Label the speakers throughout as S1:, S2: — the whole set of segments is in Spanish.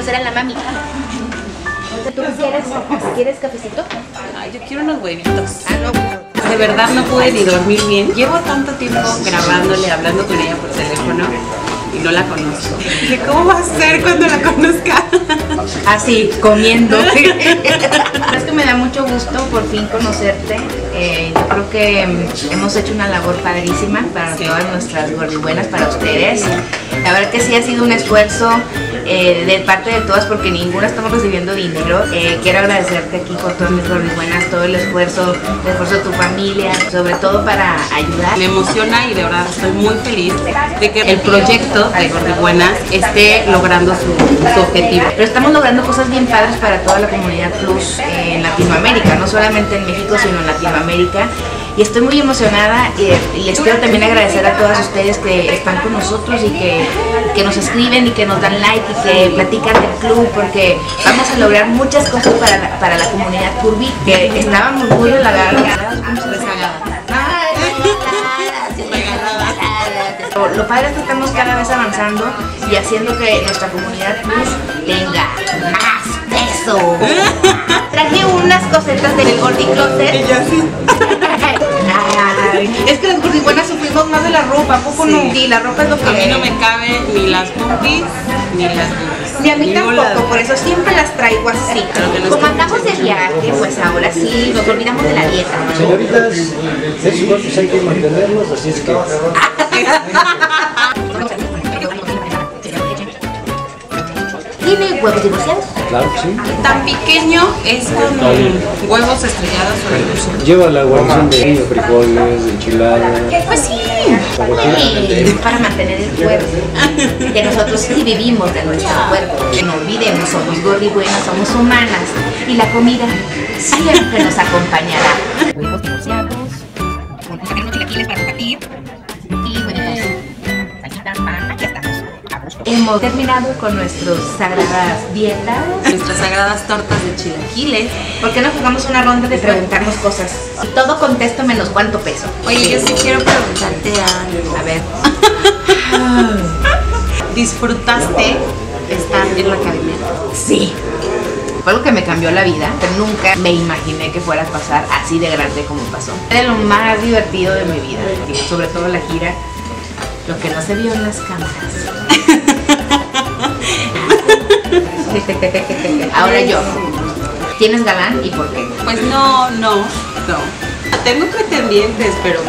S1: conocer a la mami. ¿Tú quieres, quieres cafecito?
S2: Ay, yo quiero unos huevitos.
S1: Ah, no.
S2: De verdad no pude ni dormir bien. Llevo tanto tiempo grabándole, hablando con ella por teléfono y no la conozco. ¿Cómo va a ser cuando la conozca?
S1: Así, comiendo. es que me da mucho gusto por fin conocerte. Eh, yo creo que mm, hemos hecho una labor padrísima para todas nuestras gordibuenas, para ustedes. La verdad que sí ha sido un esfuerzo eh, de parte de todas porque ninguna estamos recibiendo dinero. Eh, quiero agradecerte aquí por todas mis gordibuenas, todo el esfuerzo, el esfuerzo de tu familia, sobre todo para ayudar.
S2: Me emociona y de verdad estoy muy feliz de que el proyecto de Gordibuenas esté logrando su, su objetivo.
S1: Pero estamos logrando cosas bien padres para toda la comunidad plus en Latinoamérica, no solamente en México, sino en Latinoamérica. Y estoy muy emocionada y, les quiero también agradecer a todas ustedes que están con nosotros y que, que nos escriben y que nos dan like y que platican del club porque vamos a lograr muchas cosas para la, para la comunidad curvy que estábamos muy halagadas. Lo, padre es que estamos cada vez avanzando y haciendo que nuestra comunidad plus tenga más peso. Traje unas cosetas del Gordy Closet. Es que las gordibuenas sufrimos más de la ropa, ¿a poco
S2: Sí.
S1: no? Sí, la ropa es lo que
S2: A mí no me caben ni las boobies ni las.
S1: Ni a mí tampoco, por eso siempre las traigo así. Como andamos de viaje, pues ahora sí nos olvidamos de la dieta.
S3: Señoritas, esos cuerpos hay que mantenerlos, así es que
S1: ¿Tiene huevos divorciados?
S3: claro que sí.
S2: Tan pequeño es con huevos estrellados o.
S3: Lleva la guarnición de frijoles, de enchilada.
S1: Pues sí, sí, para mantener el cuerpo. Que nosotros sí vivimos de nuestro cuerpo. Que no olvidemos, somos gordibuenas, somos humanas. Y la comida siempre nos acompañará. Huevos divorciados, con chilaquiles para compartir. Hemos terminado con nuestras sagradas dietas.
S2: Nuestras sagradas tortas de chilaquiles.
S1: ¿Por qué no jugamos una ronda de preguntarnos cosas? Todo contesto menos cuánto peso.
S2: Oye, yo sí quiero preguntarte algo.
S1: A ver.
S2: ¿Disfrutaste estar en la academia?
S1: Sí. Fue algo que me cambió la vida, pero nunca me imaginé que fuera a pasar así de grande como pasó. Era lo más divertido de mi vida, sobre todo la gira, lo que no se vio en las cámaras. Ahora yo, ¿tienes galán y por qué?
S2: Pues no, no, no. Tengo pretendientes, pero.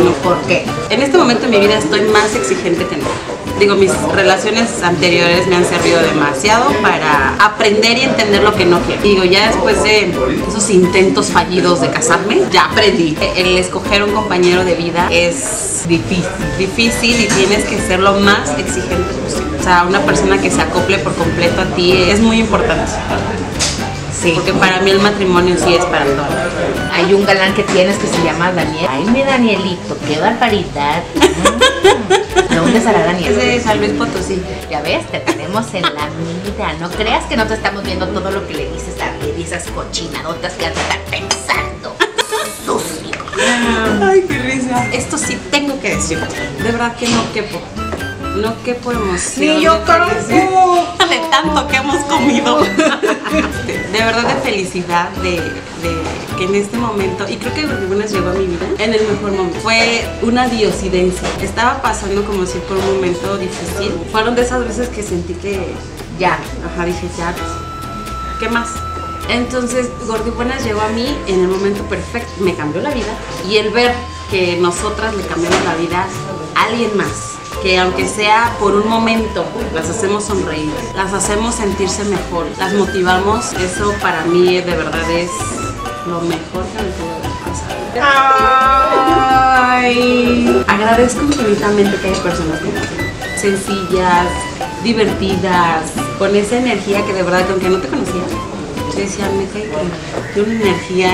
S1: ¿Y por qué?
S2: En este momento de mi vida estoy más exigente que nunca. Digo, mis relaciones anteriores me han servido demasiado para aprender y entender lo que no quiero. Digo, ya después de esos intentos fallidos de casarme, ya aprendí. El escoger un compañero de vida es difícil, difícil y tienes que ser lo más exigente posible. O sea, una persona que se acople por completo a ti es muy importante.
S1: Sí.
S2: Porque para mí el matrimonio sí es para todo.
S1: Hay un galán que tienes que se llama Daniel. Ay, mi Danielito, qué barbaridad. ¿De dónde será
S2: Es
S1: Daniel?
S2: de San Luis Potosí.
S1: Ya ves, te tenemos en la mira. No creas que no te estamos viendo todo lo que le dices a y esas cochinadotas que estar pensando. Sucio.
S2: Ay, qué risa. Esto sí tengo que decir. De verdad que no quepo. No quepo emoción.
S1: Ni yo tampoco.
S2: De tanto que hemos comido. De verdad de felicidad de, de que en este momento, y creo que Gordibuenas llegó a mi vida en el mejor momento. Fue una diosidencia. Estaba pasando como si por un momento difícil. Fueron de esas veces que sentí que
S1: Ya.
S2: Ajá, dije, ya, pues, ¿qué más? Entonces, Gordibuenas llegó a mí en el momento perfecto, me cambió la vida. Y el ver que nosotras le cambiamos la vida a alguien más, que aunque sea por un momento, las hacemos sonreír, las hacemos sentirse mejor, las motivamos, eso para mí de verdad es lo mejor que me pudo haber pasado.
S1: Ay.
S2: Agradezco infinitamente que hay personas como tú, sencillas, divertidas, con esa energía que de verdad, que aunque no te conocía, yo decía, me cae que tiene una energía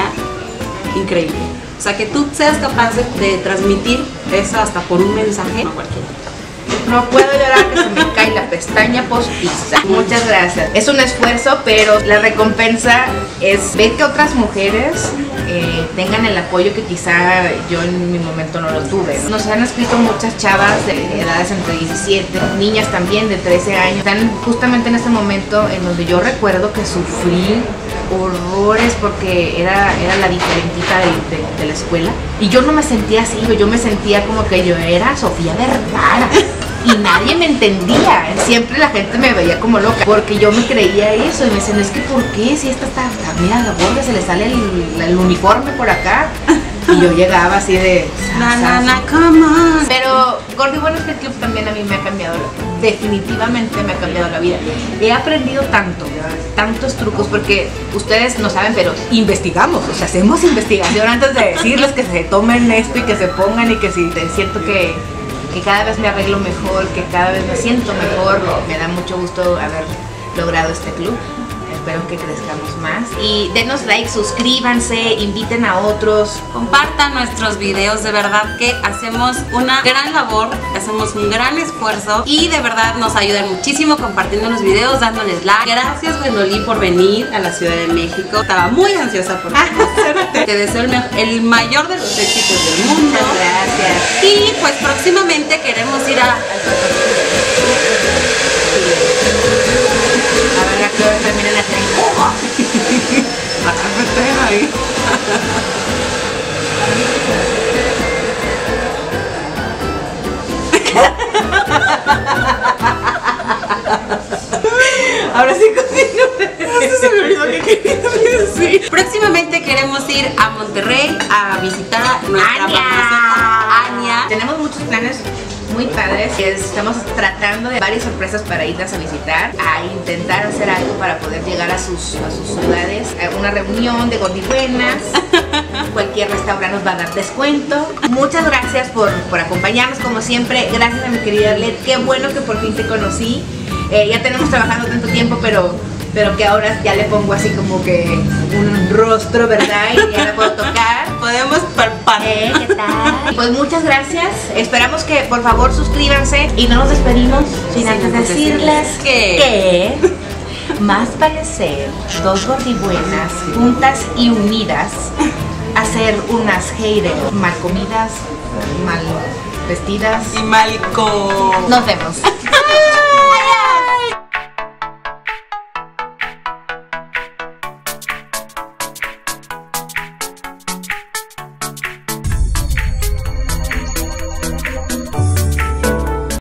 S2: increíble. O sea, que tú seas capaz de, de transmitir eso hasta por un mensaje, no cualquiera.
S1: No puedo llorar que se me cae la pestaña postiza. Muchas gracias. Es un esfuerzo, pero la recompensa es ver que otras mujeres eh, tengan el apoyo que quizá yo en mi momento no lo tuve. ¿no? Nos han escrito muchas chavas de edades entre 17, niñas también de 13 años. Están justamente en este momento en donde yo recuerdo que sufrí horrores porque era, era la diferentita de la escuela. Y yo no me sentía así, yo me sentía como que yo era Sofía Vergara. Y nadie me entendía. Siempre la gente me veía como loca. Porque yo me creía eso. Y me decían, es que ¿por qué? Si esta está, mira, la gorda se le sale el, el uniforme por acá. Y yo llegaba así de.
S2: Na, come on.
S1: Pero Gordy Bueno Fit Club también a mí me ha cambiado, definitivamente me ha cambiado la vida. He aprendido tanto, tantos trucos, porque ustedes no saben, pero investigamos, o sea, hacemos investigación antes de decirles que se tomen esto y que se pongan y que si siento que, que cada vez me arreglo mejor, que cada vez me siento mejor, me da mucho gusto haber logrado este club. Espero que crezcamos más. Y denos like, suscríbanse, inviten a otros.
S2: Compartan nuestros videos, de verdad que hacemos una gran labor, hacemos un gran esfuerzo y de verdad nos ayudan muchísimo compartiendo los videos, dándoles like. Gracias Gwendolyn por venir a la Ciudad de México. Estaba muy ansiosa por conocerte. Te deseo el, el mayor de los éxitos del mundo.
S1: Muchas gracias.
S2: Y pues próximamente queremos ir a...
S1: A
S2: Próximamente queremos ir a Monterrey a visitar a nuestra famosa.
S1: Tenemos muchos planes muy padres. Estamos tratando de varias sorpresas para irlas a visitar, a intentar hacer algo para poder llegar a sus, a sus ciudades, a una reunión de gordibuenas. Cualquier restaurante nos va a dar descuento. Muchas gracias por, por acompañarnos como siempre. Gracias a mi querida Led. Qué bueno que por fin te conocí. Eh, ya tenemos trabajando tanto tiempo, pero, pero que ahora ya le pongo así como que un rostro, ¿verdad? Y ya la puedo tocar.
S2: Podemos palpar.
S1: Eh, ¿Qué tal? Pues muchas gracias. Esperamos que por favor suscríbanse y no nos despedimos sin antes
S2: decirles que-
S1: que más vale ser dos gordibuenas juntas y unidas a ser unas haters mal comidas, mal vestidas.
S2: Y Malco.
S1: Nos vemos.